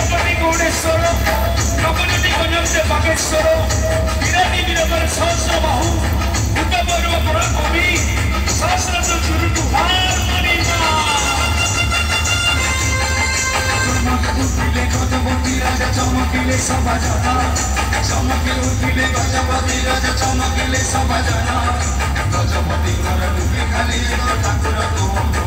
கபடி கோடேஸ்வரோ கபடி கொஞ்சம் பாகேஸ்வரோ விரதி விரதர் சஹஸ்ர பாஹு உத்தபர்வ பராகமி சஹஸ்ரத சுருட்டு ஹார்மோனிமா রাজা চমকিলে সভা জানা চমকে উঠিলে গজপতি রাজা চমকিলে সভা জানা গজপতি ঘর ডুবে খালি ঠাকুর তোমার